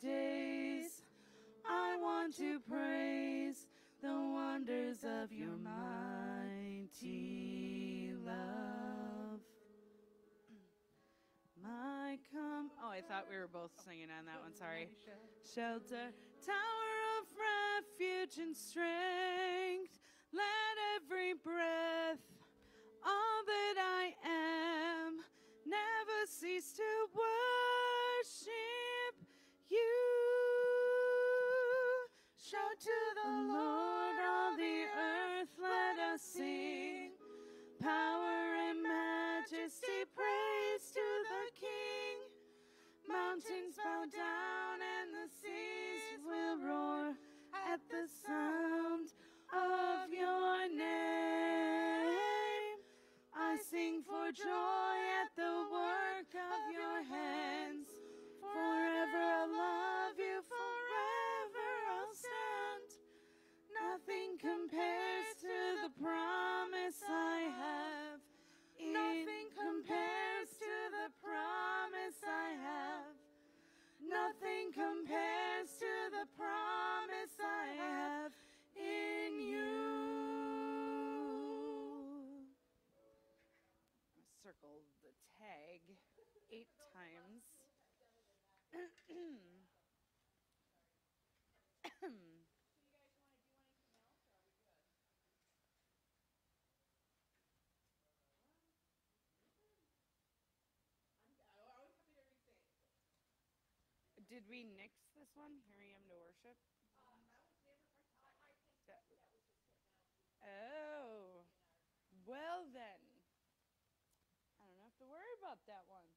days. I want to praise the wonders of your mighty love. My come. Oh, I thought we were both singing on that one. Sorry. Shelter, tower of refuge and strength. Let every breath, all that I am, never cease to worship you. Shout to the Lord, all the earth, let us sing. Power and majesty, praise to the King. Mountains bow down and the seas will roar at the sound of your name. I sing for joy at the work of your hands. Forever I'll love you, forever I'll stand. Nothing compares to the promise I have. Nothing compares to the promise I have. Nothing compares to the promise I have in you. Did we nix this one? Here I am to worship. Um, that- Oh, well then. I don't have to worry about that one.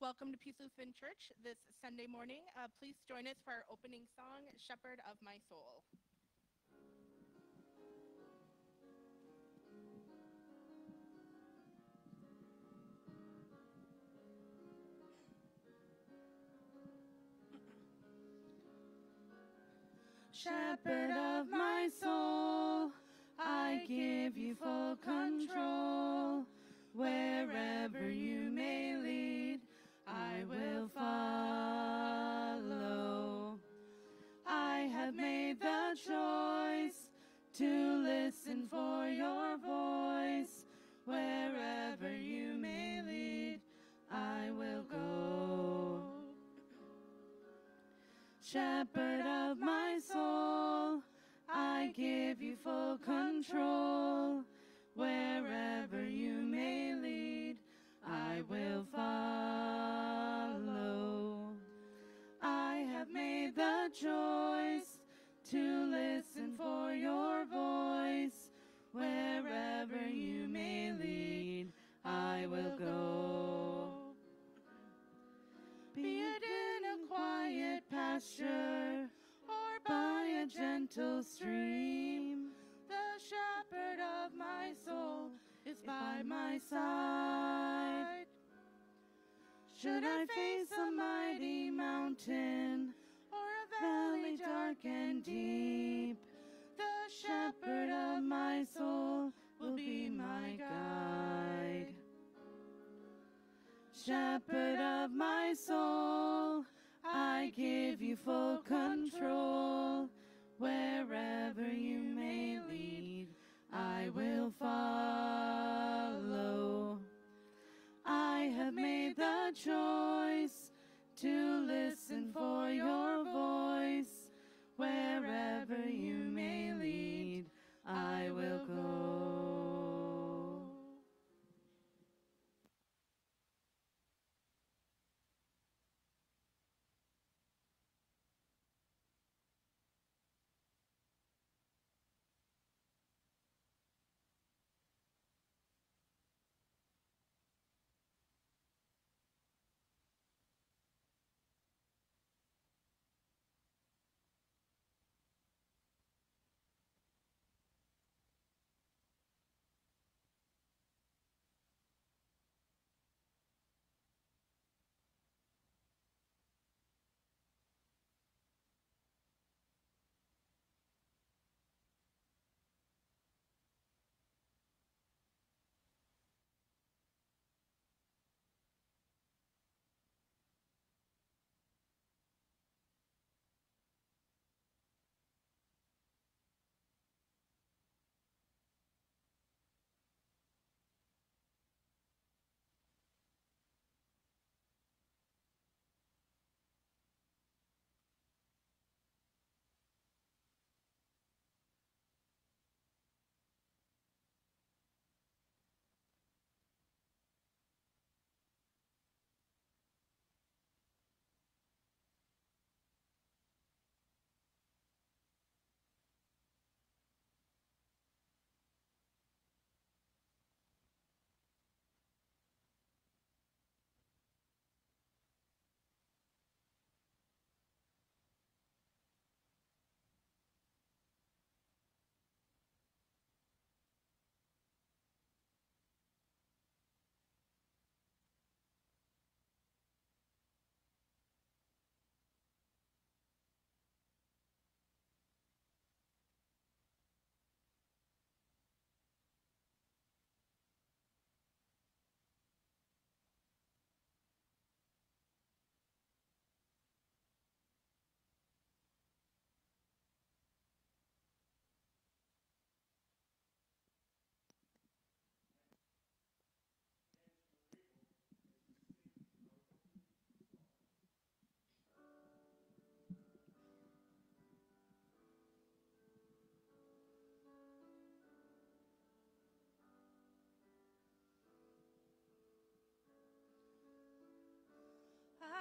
Welcome to Peace Lutheran Church this Sunday morning. Uh, please join us for our opening song, Shepherd of My Soul. Shepherd of my Shepherd pasture or by a gentle stream, the shepherd of my soul is by my side. Give you full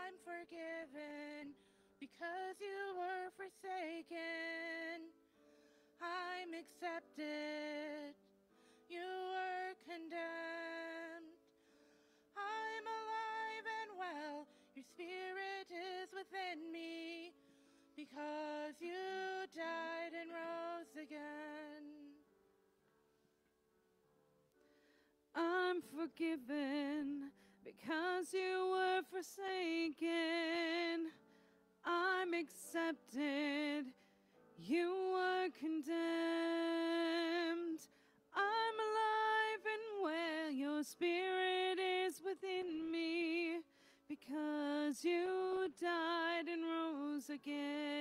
I'm forgiven because you were forsaken. I'm accepted. You were condemned. I'm alive and well. Your spirit is within me because you died and rose again. I'm forgiven. Your spirit is within me because you died and rose again.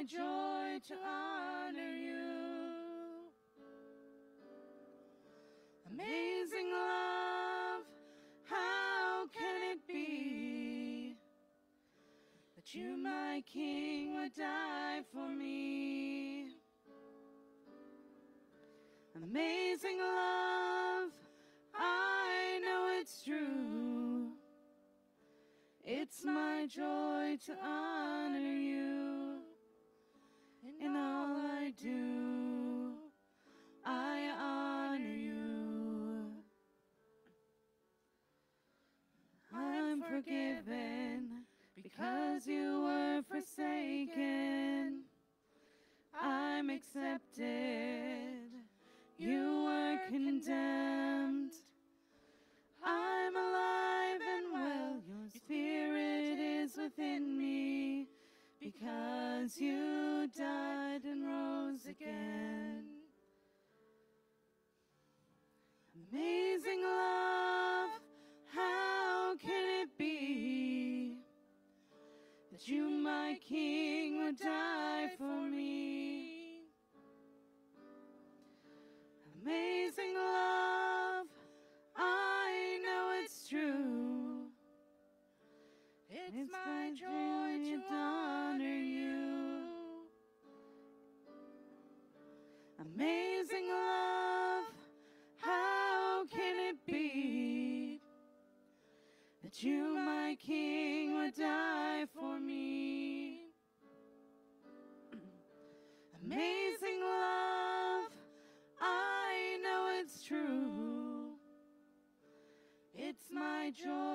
my joy to honor you. Amazing love, how can it be that you, my King, would die for me? Amazing love, I know it's true. It's my joy to honor. accepted, you were condemned. I'm alive and well, your spirit is within me because you. joy.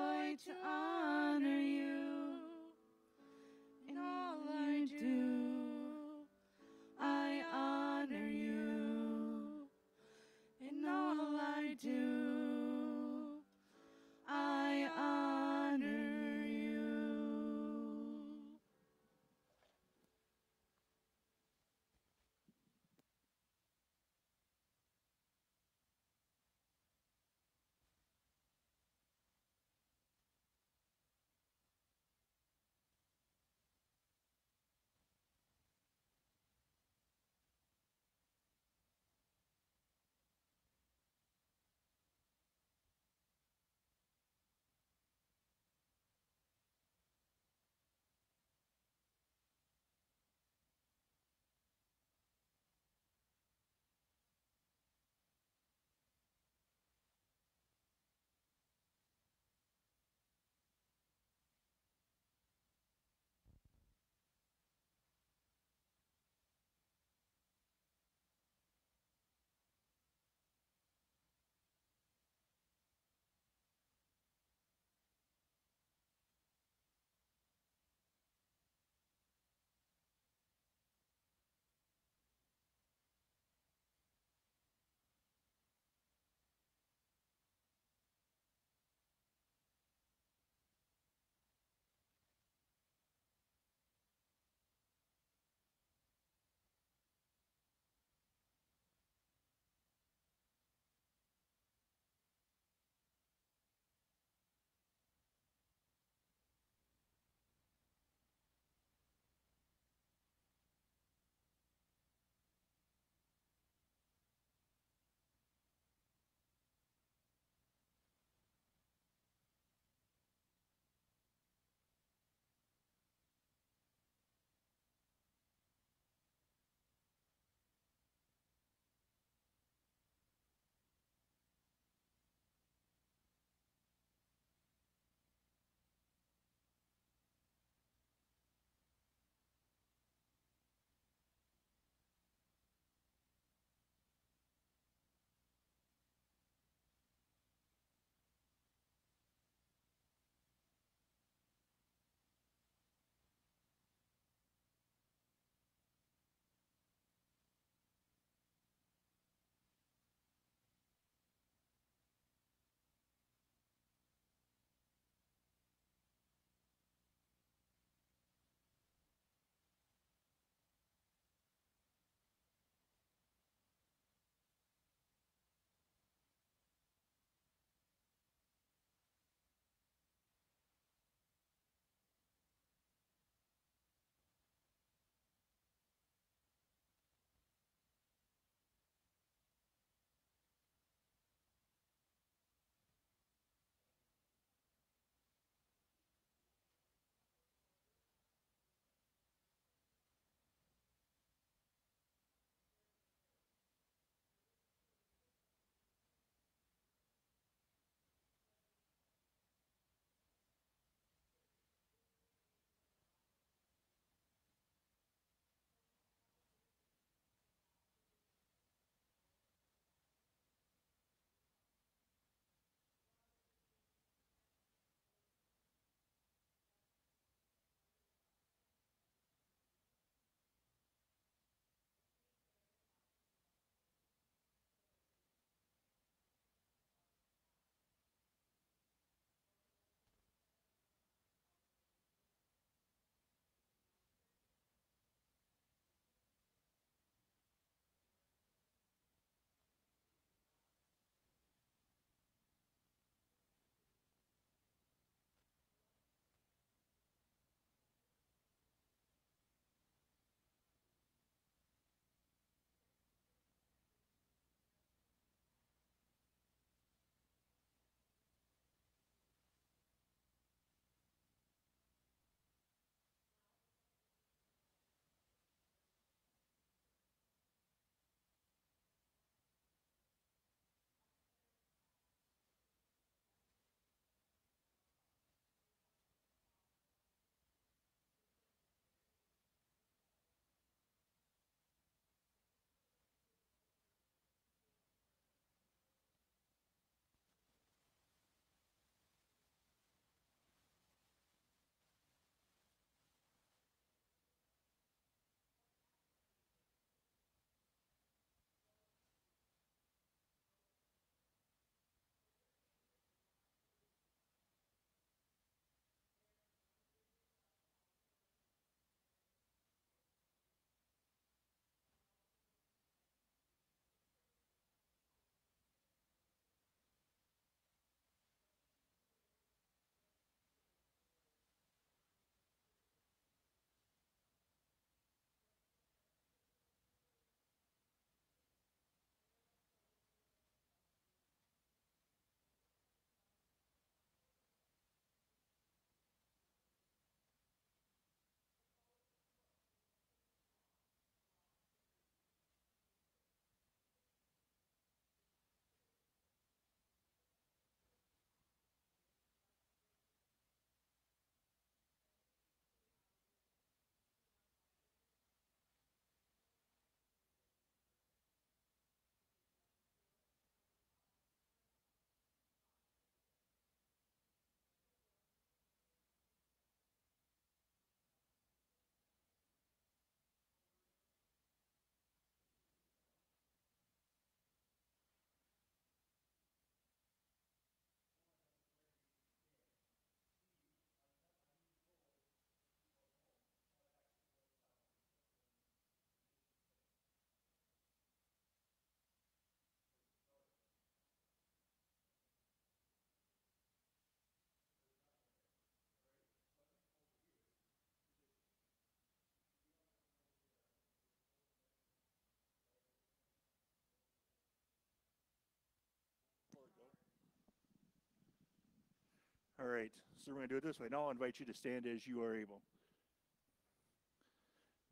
All right, so we're going to do it this way. Now I'll invite you to stand as you are able.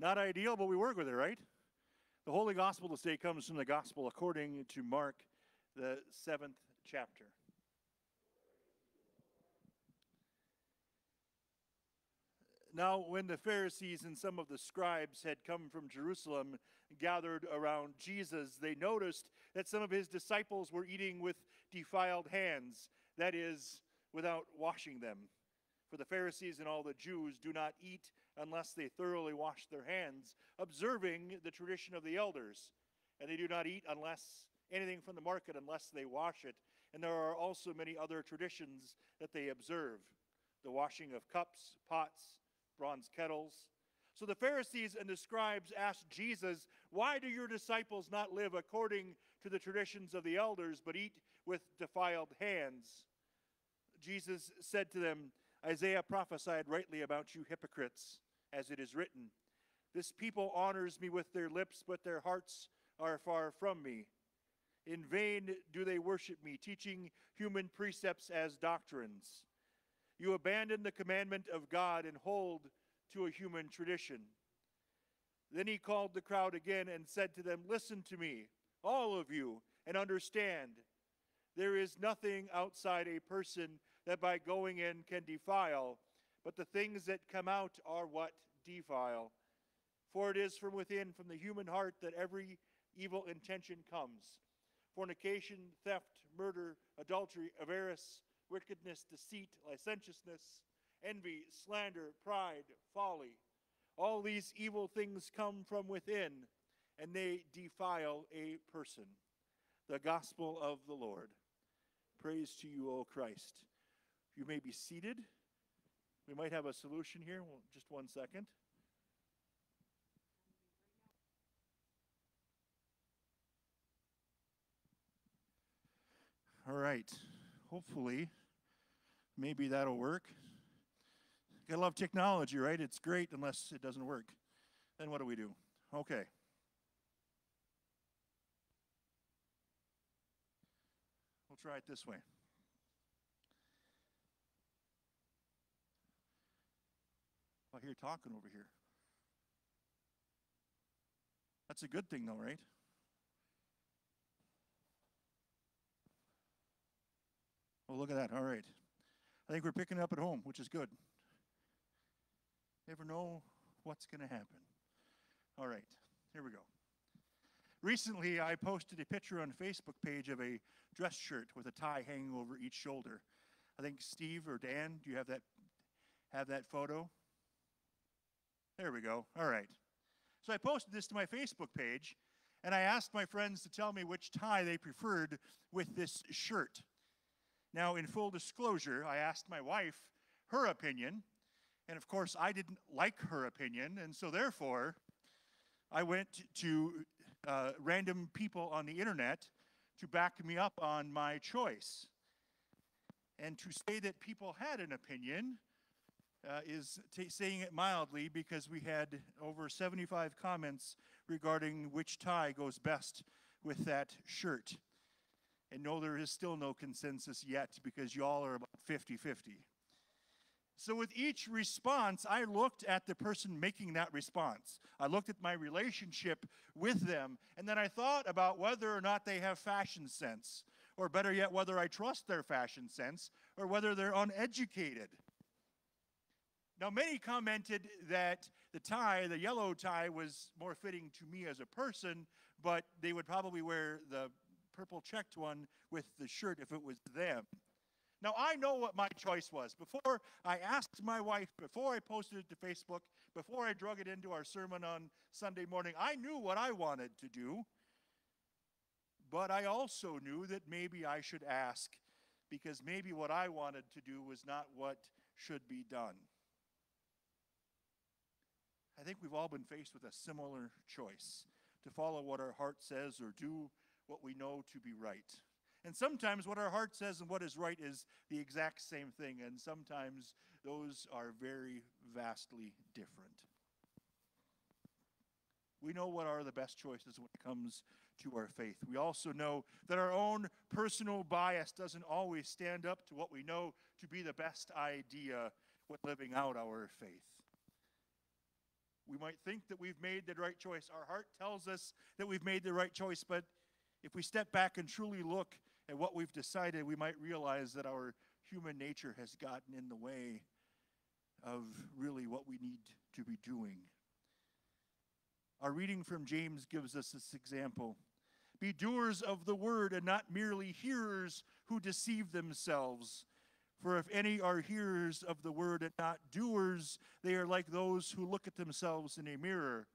Not ideal, but we work with it, right? The Holy Gospel this day comes from the Gospel according to Mark, the seventh chapter. Now, when the Pharisees and some of the scribes had come from Jerusalem, gathered around Jesus, they noticed that some of his disciples were eating with defiled hands, that is, without washing them. For the Pharisees and all the Jews do not eat unless they thoroughly wash their hands, observing the tradition of the elders. And they do not eat unless anything from the market unless they wash it. And there are also many other traditions that they observe the washing of cups, pots, bronze kettles. So the Pharisees and the scribes asked Jesus, Why do your disciples not live according to the traditions of the elders, but eat with defiled hands? Jesus said to them, Isaiah prophesied rightly about you hypocrites, as it is written, This people honors me with their lips, but their hearts are far from me. In vain do they worship me, teaching human precepts as doctrines. You abandon the commandment of God and hold to a human tradition. Then he called the crowd again and said to them, Listen to me, all of you, and understand. There is nothing outside a person that by going in can defile, but the things that come out are what defile. For it is from within, from the human heart, that every evil intention comes fornication, theft, murder, adultery, avarice wickedness, deceit, licentiousness, envy, slander, pride, folly. All these evil things come from within, and they defile a person. The gospel of the Lord. Praise to you, O Christ. You may be seated. We might have a solution here. Well, just one second. All right. Hopefully, maybe that'll work. I love technology, right? It's great unless it doesn't work. Then what do we do? Okay. We'll try it this way. I hear talking over here. That's a good thing, though, right? Oh, look at that. All right. I think we're picking up at home, which is good. Never know what's going to happen. All right. Here we go. Recently, I posted a picture on Facebook page of a dress shirt with a tie hanging over each shoulder. I think Steve or Dan, do you have that have that photo? There we go. All right. So I posted this to my Facebook page, and I asked my friends to tell me which tie they preferred with this shirt. Now, in full disclosure, I asked my wife her opinion, and of course, I didn't like her opinion, and so therefore, I went to uh, random people on the internet to back me up on my choice. And to say that people had an opinion uh, is t- saying it mildly because we had over 75 comments regarding which tie goes best with that shirt. And no, there is still no consensus yet because y'all are about 50 50. So, with each response, I looked at the person making that response. I looked at my relationship with them, and then I thought about whether or not they have fashion sense, or better yet, whether I trust their fashion sense, or whether they're uneducated. Now, many commented that the tie, the yellow tie, was more fitting to me as a person, but they would probably wear the purple checked one with the shirt if it was them. Now, I know what my choice was. Before I asked my wife, before I posted it to Facebook, before I drug it into our sermon on Sunday morning, I knew what I wanted to do. But I also knew that maybe I should ask because maybe what I wanted to do was not what should be done. I think we've all been faced with a similar choice to follow what our heart says or do what we know to be right. And sometimes what our heart says and what is right is the exact same thing, and sometimes those are very vastly different. we know what are the best choices when it comes to our faith. We also know that our own personal bias doesn't always stand up to what we know to be the best idea when living out our faith. We might think that we've made the right choice. Our heart tells us that we've made the right choice, but if we step back and truly look at what we've decided, we might realize that our human nature has gotten in the way of really what we need to be doing. Our reading from James gives us this example. Be doers of the word and not merely hearers who deceive themselves. For if any are hearers of the word and not doers, they are like those who look at themselves in a mirror.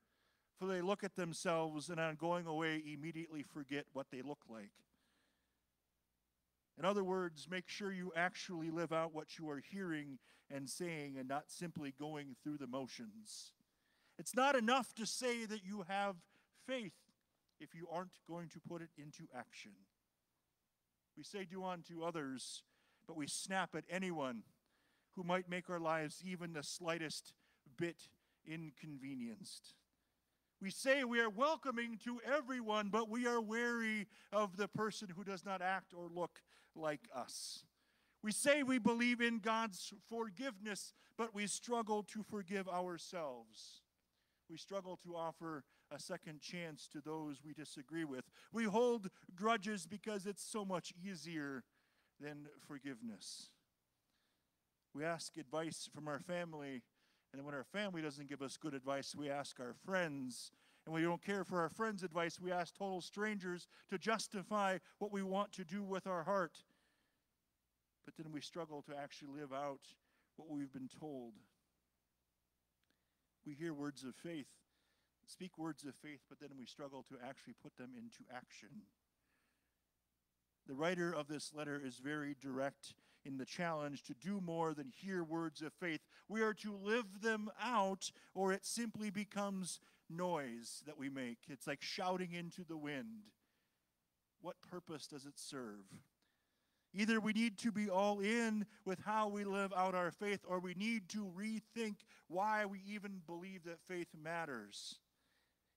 For they look at themselves and on going away immediately forget what they look like. In other words, make sure you actually live out what you are hearing and saying and not simply going through the motions. It's not enough to say that you have faith if you aren't going to put it into action. We say do unto others, but we snap at anyone who might make our lives even the slightest bit inconvenienced. We say we are welcoming to everyone, but we are wary of the person who does not act or look like us. We say we believe in God's forgiveness, but we struggle to forgive ourselves. We struggle to offer a second chance to those we disagree with. We hold grudges because it's so much easier than forgiveness. We ask advice from our family, and when our family doesn't give us good advice, we ask our friends. And we don't care for our friends' advice, we ask total strangers to justify what we want to do with our heart. But then we struggle to actually live out what we've been told. We hear words of faith, speak words of faith, but then we struggle to actually put them into action. The writer of this letter is very direct in the challenge to do more than hear words of faith. We are to live them out, or it simply becomes noise that we make. It's like shouting into the wind. What purpose does it serve? Either we need to be all in with how we live out our faith, or we need to rethink why we even believe that faith matters.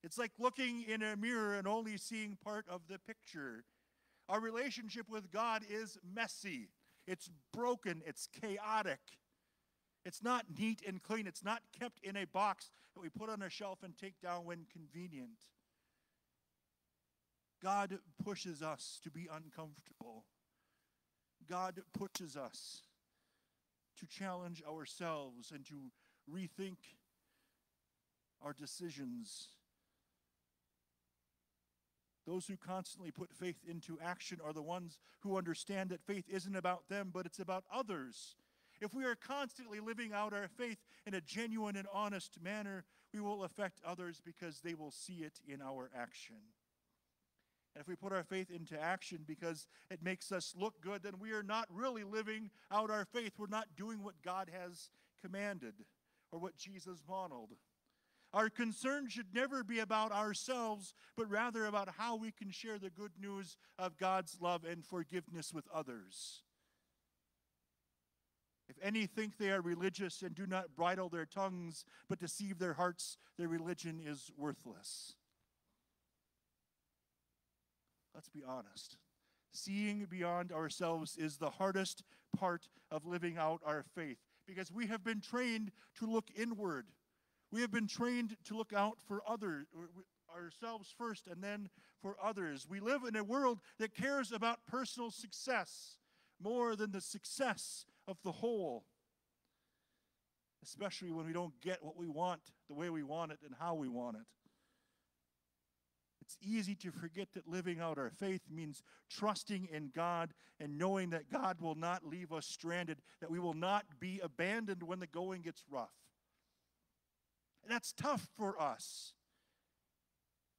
It's like looking in a mirror and only seeing part of the picture. Our relationship with God is messy, it's broken, it's chaotic. It's not neat and clean. It's not kept in a box that we put on a shelf and take down when convenient. God pushes us to be uncomfortable. God pushes us to challenge ourselves and to rethink our decisions. Those who constantly put faith into action are the ones who understand that faith isn't about them, but it's about others. If we are constantly living out our faith in a genuine and honest manner, we will affect others because they will see it in our action. And if we put our faith into action because it makes us look good, then we are not really living out our faith. We're not doing what God has commanded or what Jesus modeled. Our concern should never be about ourselves, but rather about how we can share the good news of God's love and forgiveness with others. If any think they are religious and do not bridle their tongues, but deceive their hearts, their religion is worthless. Let's be honest. Seeing beyond ourselves is the hardest part of living out our faith because we have been trained to look inward. We have been trained to look out for others, ourselves first, and then for others. We live in a world that cares about personal success more than the success of the whole, especially when we don't get what we want the way we want it and how we want it. It's easy to forget that living out our faith means trusting in God and knowing that God will not leave us stranded, that we will not be abandoned when the going gets rough. That's tough for us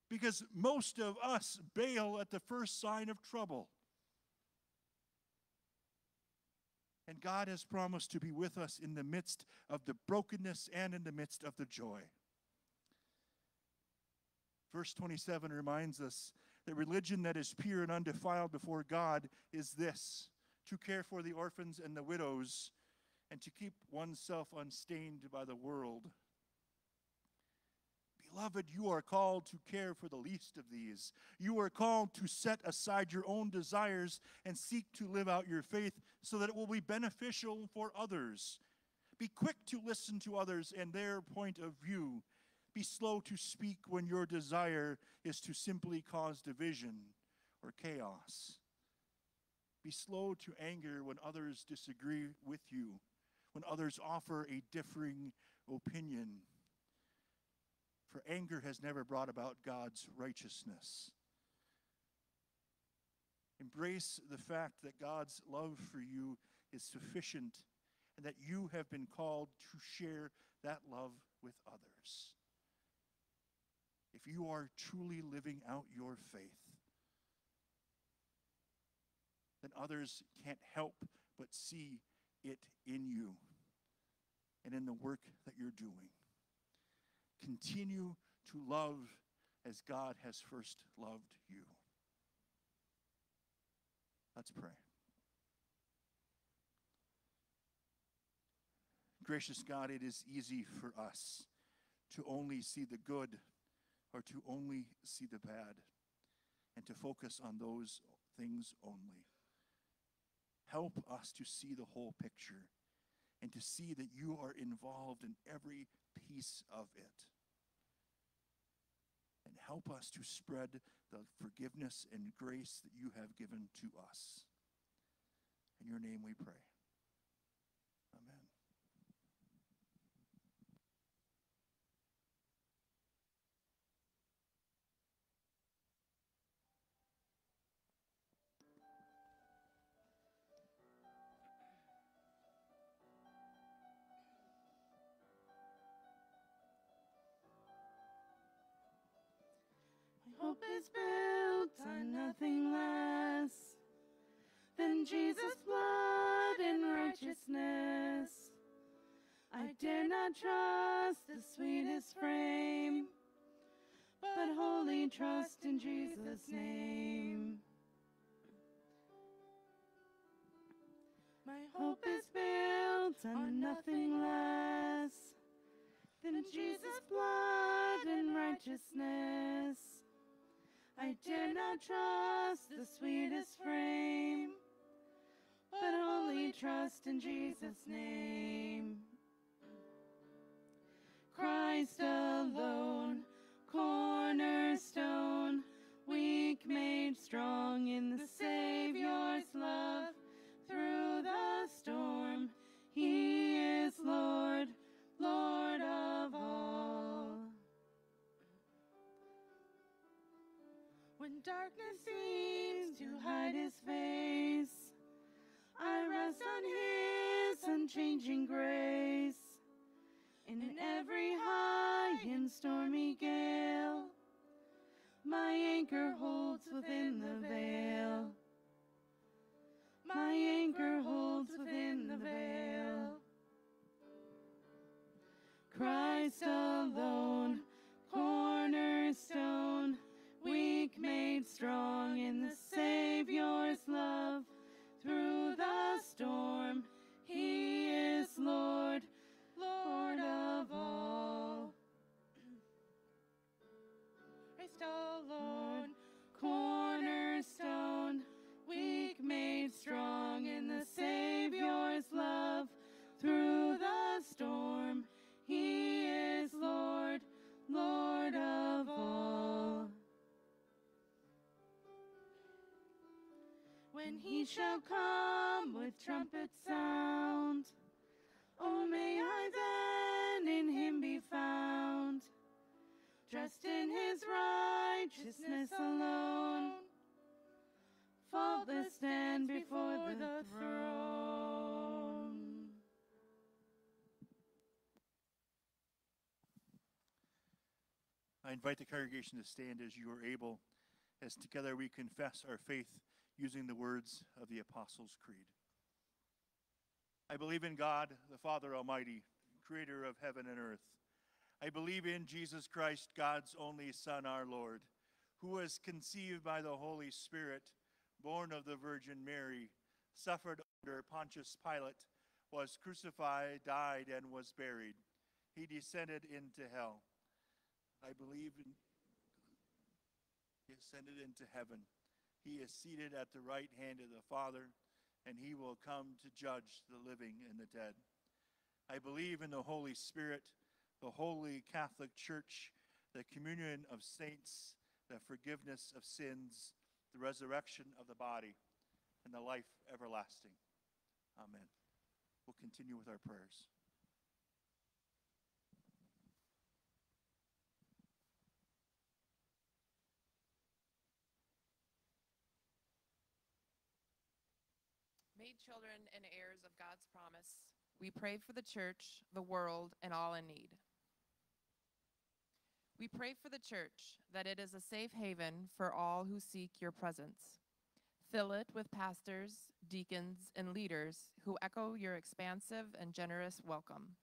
because most of us bail at the first sign of trouble. And God has promised to be with us in the midst of the brokenness and in the midst of the joy. Verse 27 reminds us that religion that is pure and undefiled before God is this to care for the orphans and the widows and to keep oneself unstained by the world. Beloved, you are called to care for the least of these. You are called to set aside your own desires and seek to live out your faith so that it will be beneficial for others. Be quick to listen to others and their point of view. Be slow to speak when your desire is to simply cause division or chaos. Be slow to anger when others disagree with you, when others offer a differing opinion. For anger has never brought about God's righteousness. Embrace the fact that God's love for you is sufficient and that you have been called to share that love with others. If you are truly living out your faith, then others can't help but see it in you and in the work that you're doing. Continue to love as God has first loved you. Let's pray. Gracious God, it is easy for us to only see the good or to only see the bad and to focus on those things only. Help us to see the whole picture and to see that you are involved in every piece of it. Help us to spread the forgiveness and grace that you have given to us. In your name we pray. Trust the sweetest frame, but wholly trust in Jesus' name. My hope is built on nothing less than Jesus' blood and righteousness. I dare not trust the sweetest frame, but only trust in Jesus' name. Christ alone, cornerstone, weak made strong in the Savior's love. Through the storm, He is Lord, Lord of all. When darkness seems to hide his face, I rest on his unchanging grace. In every high and stormy gale, my anchor holds within the veil. My anchor holds within the veil. Christ alone, cornerstone, weak made strong in the Savior's love. Through Through the storm, He is Lord, Lord of all. When He shall come with trumpet sound, oh, may I then in Him be found, dressed in His righteousness alone, faultless stand before the throne. I invite the congregation to stand as you are able, as together we confess our faith using the words of the Apostles' Creed. I believe in God, the Father Almighty, creator of heaven and earth. I believe in Jesus Christ, God's only Son, our Lord, who was conceived by the Holy Spirit, born of the Virgin Mary, suffered under Pontius Pilate, was crucified, died, and was buried. He descended into hell. I believe in he ascended into heaven. He is seated at the right hand of the Father, and he will come to judge the living and the dead. I believe in the Holy Spirit, the holy Catholic Church, the communion of saints, the forgiveness of sins, the resurrection of the body, and the life everlasting. Amen. We'll continue with our prayers. Made children and heirs of God's promise, we pray for the church, the world, and all in need. We pray for the church that it is a safe haven for all who seek your presence. Fill it with pastors, deacons, and leaders who echo your expansive and generous welcome.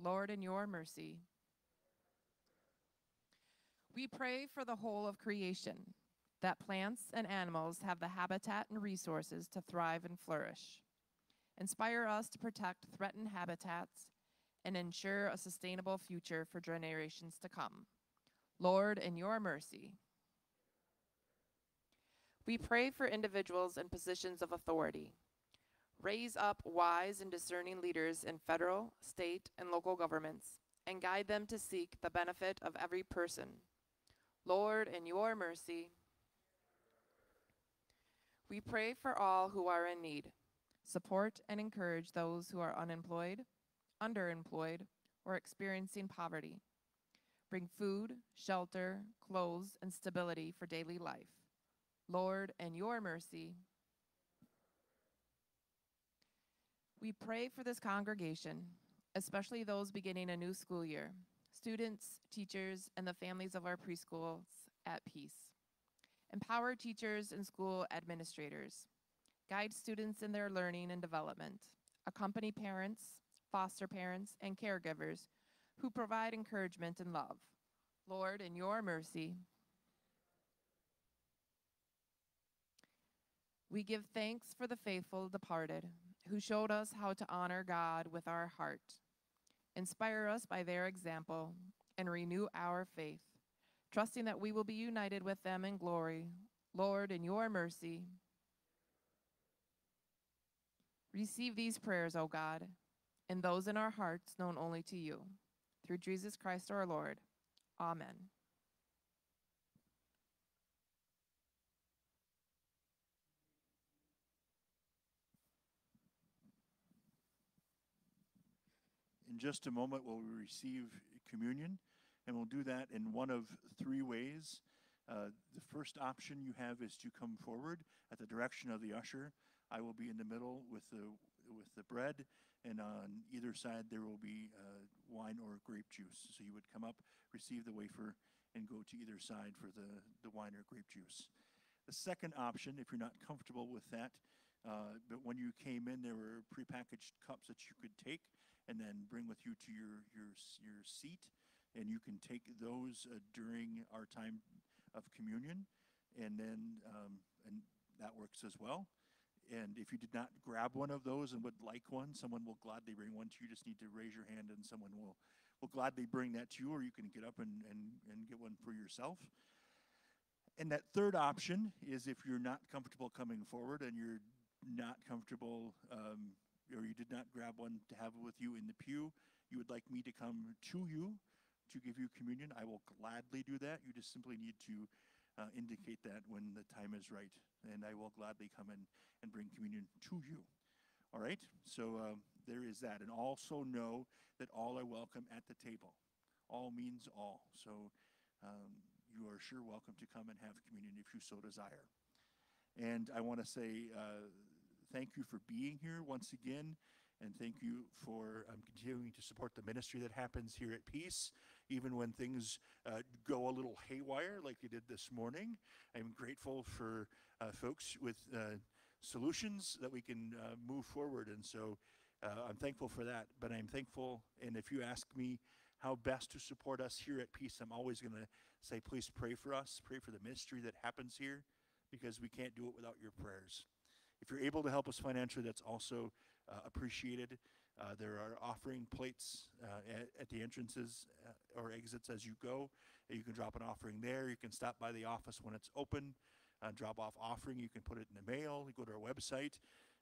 Lord, in your mercy. We pray for the whole of creation, that plants and animals have the habitat and resources to thrive and flourish. Inspire us to protect threatened habitats and ensure a sustainable future for generations to come. Lord, in your mercy. We pray for individuals in positions of authority. Raise up wise and discerning leaders in federal, state, and local governments and guide them to seek the benefit of every person. Lord, in your mercy. We pray for all who are in need. Support and encourage those who are unemployed, underemployed, or experiencing poverty. Bring food, shelter, clothes, and stability for daily life. Lord, in your mercy. We pray for this congregation, especially those beginning a new school year, students, teachers, and the families of our preschools at peace. Empower teachers and school administrators. Guide students in their learning and development. Accompany parents, foster parents, and caregivers who provide encouragement and love. Lord, in your mercy, we give thanks for the faithful departed who showed us how to honor God with our heart. Inspire us by their example and renew our faith trusting that we will be united with them in glory. Lord, in your mercy, receive these prayers, O God, and those in our hearts known only to you. Through Jesus Christ our Lord. Amen. In just a moment, we'll receive communion. And we'll do that in one of three ways. Uh, the first option you have is to come forward at the direction of the usher. I will be in the middle with the with the bread, and on either side there will be uh, wine or grape juice. So you would come up, receive the wafer, and go to either side for the, the wine or grape juice. The second option, if you're not comfortable with that, uh, but when you came in, there were prepackaged cups that you could take and then bring with you to your your your seat and you can take those uh, during our time of communion, and then um, and that works as well. And if you did not grab one of those and would like one, someone will gladly bring one to you. Just need to raise your hand, and someone will will gladly bring that to you, or you can get up and and, and get one for yourself. And that third option is if you're not comfortable coming forward and you're not comfortable, um, or you did not grab one to have with you in the pew, you would like me to come to you to give you communion, I will gladly do that. You just simply need to uh, indicate that when the time is right, and I will gladly come in and bring communion to you. All right? So um, there is that. And also know that all are welcome at the table. All means all. So um, you are sure welcome to come and have communion if you so desire. And I want to say uh, thank you for being here once again. And thank you for um, continuing to support the ministry that happens here at Peace, even when things uh, go a little haywire like they did this morning. I'm grateful for uh, folks with uh, solutions that we can uh, move forward. And so uh, I'm thankful for that. But I'm thankful, and if you ask me how best to support us here at Peace, I'm always going to say, please pray for us, pray for the ministry that happens here, because we can't do it without your prayers. If you're able to help us financially, that's also uh, appreciated. Uh, there are offering plates uh, at, at, the entrances uh, or exits as you go. You can drop an offering there. You can stop by the office when it's open, uh, drop off offering. You can put it in the mail. You go to our website,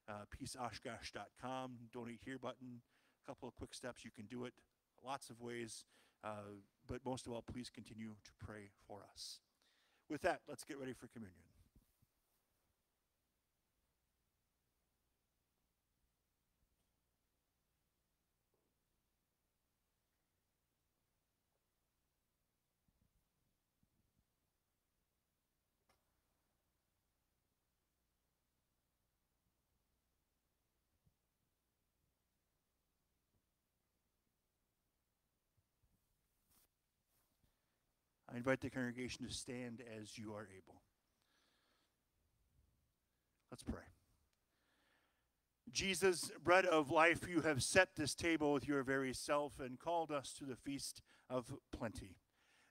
uh, peaceoshkosh.com, donate here button. A couple of quick steps. You can do it lots of ways. But most of all, please continue to pray for us. With that, let's get ready for communion. I invite the congregation to stand as you are able. Let's pray. Jesus, bread of life, you have set this table with your very self and called us to the feast of plenty.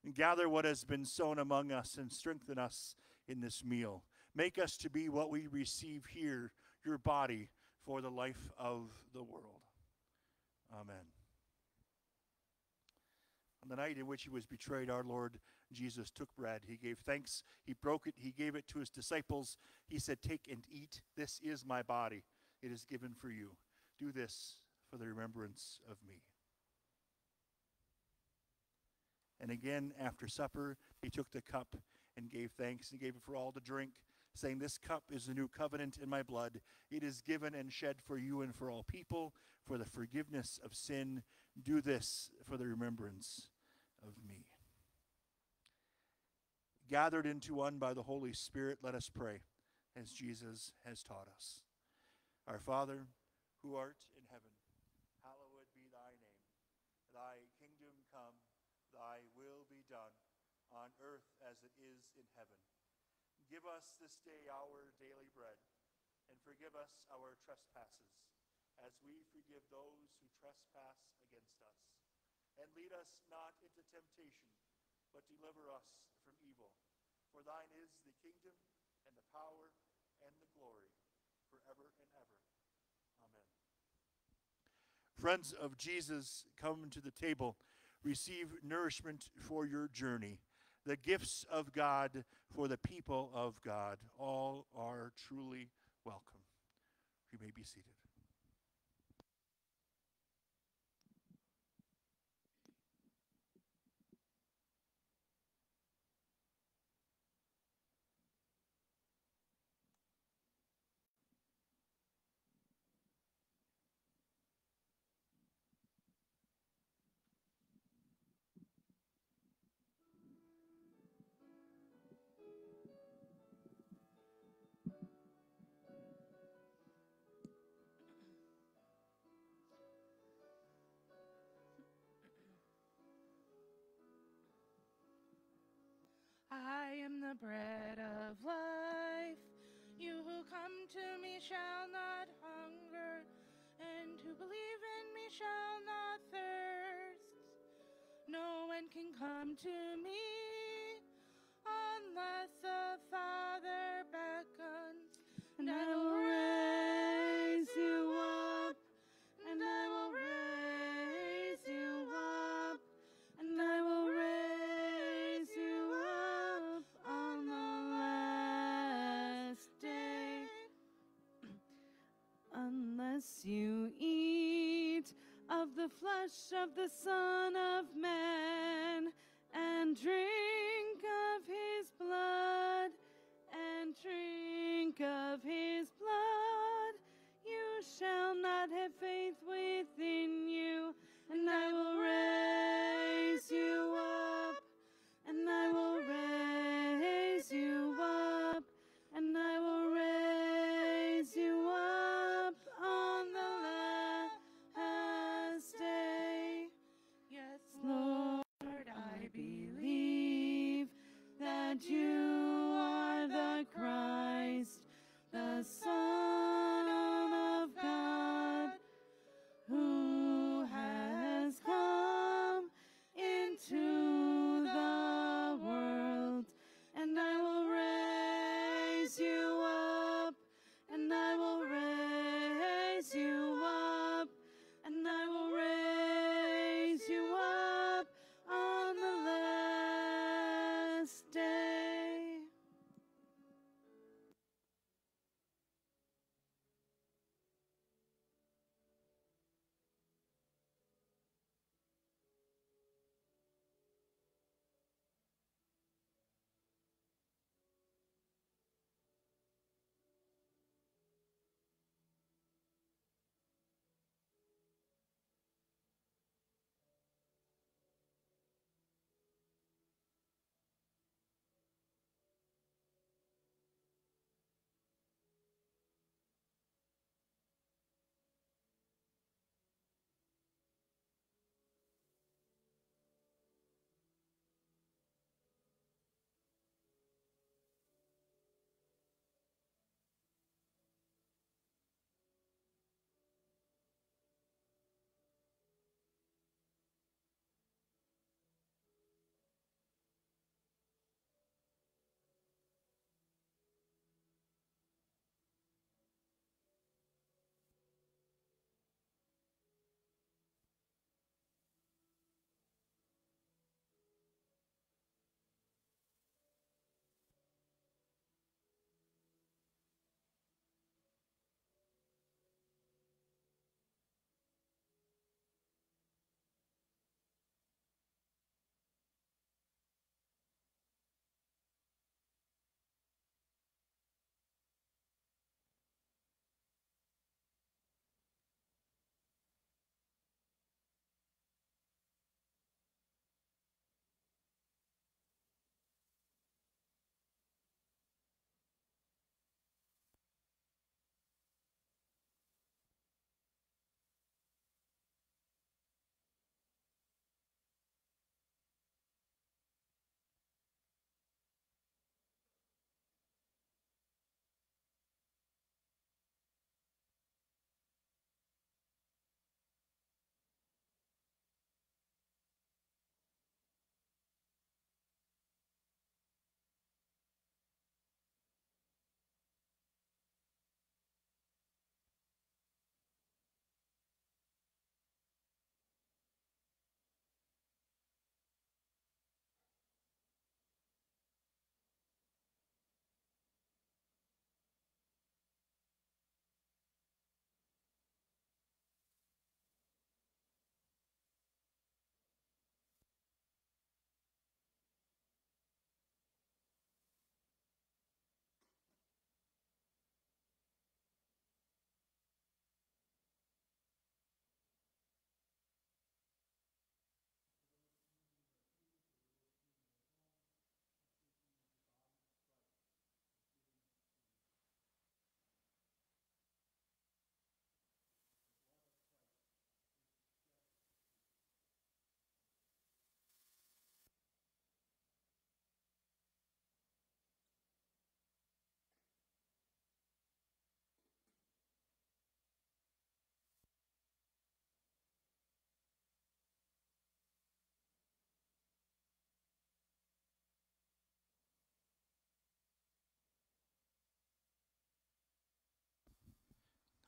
And gather what has been sown among us and strengthen us in this meal. Make us to be what we receive here, your body, for the life of the world. Amen. On the night in which he was betrayed, our Lord Jesus took bread. He gave thanks. He broke it. He gave it to his disciples. He said, Take and eat. This is my body. It is given for you. Do this for the remembrance of me. And again, after supper, he took the cup and gave thanks and gave it for all to drink, saying, This cup is the new covenant in my blood. It is given and shed for you and for all people for the forgiveness of sin. Do this for the remembrance of me. Gathered into one by the Holy Spirit, let us pray as Jesus has taught us. Our Father, who art in heaven, hallowed be thy name. Thy kingdom come, thy will be done, on earth as it is in heaven. Give us this day our daily bread, and forgive us our trespasses, as we forgive those who trespass against us. And lead us not into temptation, but deliver us from evil. For thine is the kingdom, and the power, and the glory, forever and ever. Amen. Friends of Jesus, come to the table. Receive nourishment for your journey. The gifts of God for the people of God. All are truly welcome. You may be seated. I am the bread of life. You who come to me shall not hunger, and who believe in me shall not thirst. No one can come to me unless the Father beckons, and I will the flesh of the Son of Man and drink of his blood and drink of his blood, you shall not have faith within you, and I will raise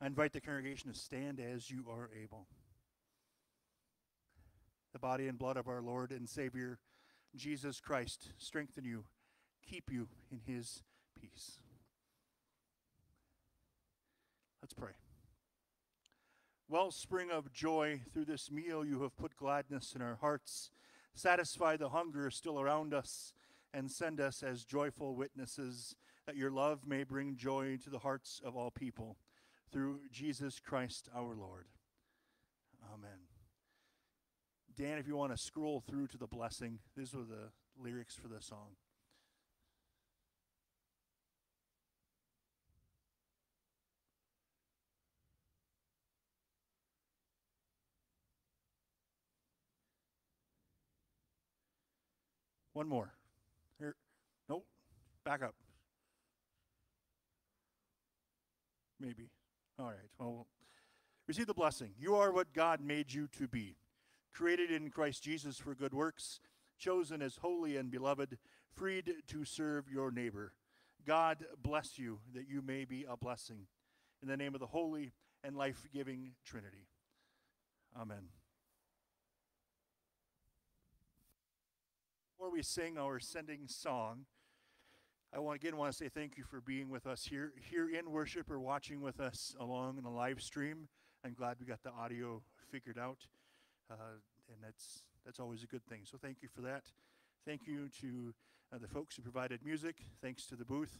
I invite the congregation to stand as you are able. The body and blood of our Lord and Savior, Jesus Christ, strengthen you, keep you in his peace. Let's pray. Wellspring of joy, through this meal you have put gladness in our hearts. Satisfy the hunger still around us, and send us as joyful witnesses that your love may bring joy to the hearts of all people through Jesus Christ our Lord. Amen. Dan, if you want to scroll through to the blessing, these are the lyrics for the song. One more. Here. Nope. Back up. Maybe. All right. Well, receive the blessing. You are what God made you to be, created in Christ Jesus for good works, chosen as holy and beloved, freed to serve your neighbor. God bless you that you may be a blessing. In the name of the holy and life giving Trinity. Amen. Before we sing our sending song, I want again want to say thank you for being with us here here in worship or watching with us along in the live stream. I'm glad we got the audio figured out, uh, and that's that's always a good thing. So thank you for that. Thank you to uh, the folks who provided music. Thanks to the booth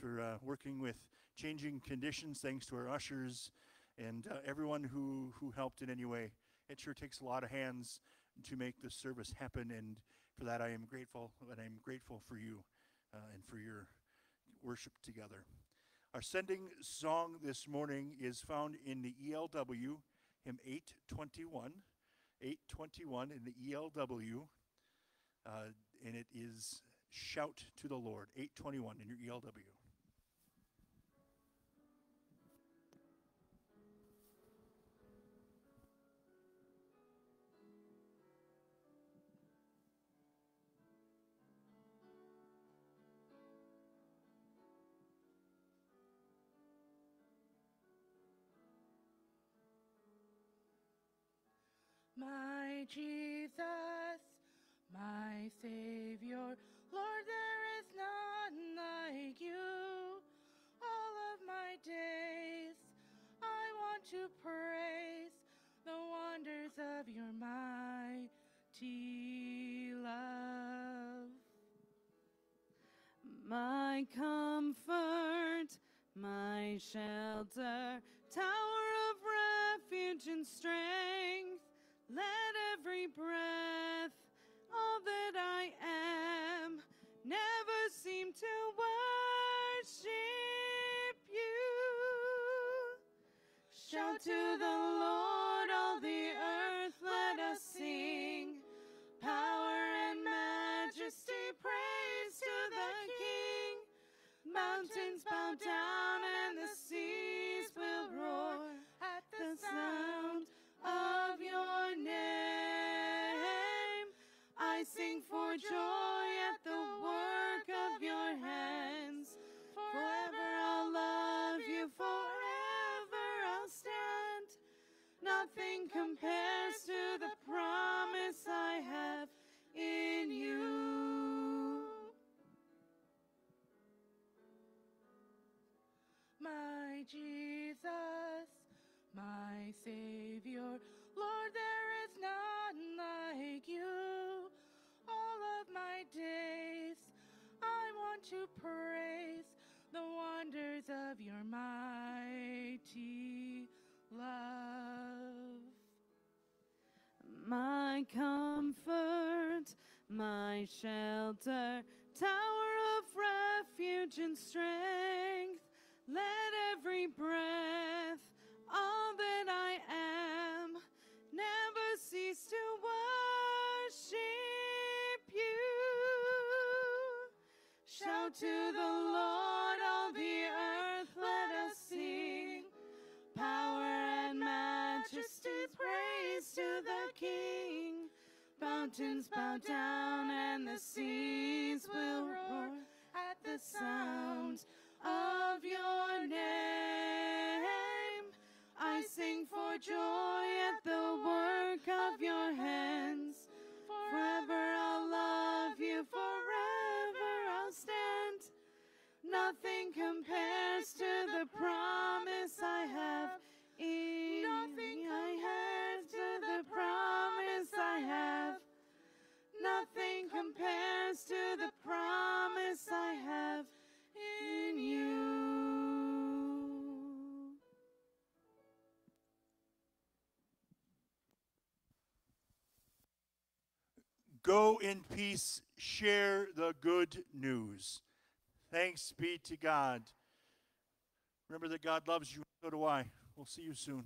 for uh, working with changing conditions. Thanks to our ushers and uh, everyone who who helped in any way. It sure takes a lot of hands to make this service happen, and for that I am grateful, and I'm grateful for you and for your worship together. Our sending song this morning is found in the ELW, hymn 821. 821 in the ELW, uh, and it is Shout to the Lord, 821 in your ELW. Jesus, my Savior, Lord, there is none like you. All of my days, I want to praise the wonders of your mighty love. My comfort, my shelter, tower of refuge and strength. Let every breath, all that I am, never seem to worship you. Shout to the Lord, shelter, tower of refuge and strength. Let every breath, all that I am, never cease to worship you. Shout to the mountains bow down and the seas will roar at the sound of your name. I sing for joy. Peace, share the good news. Thanks be to God. Remember that God loves you, so do I. We'll see you soon.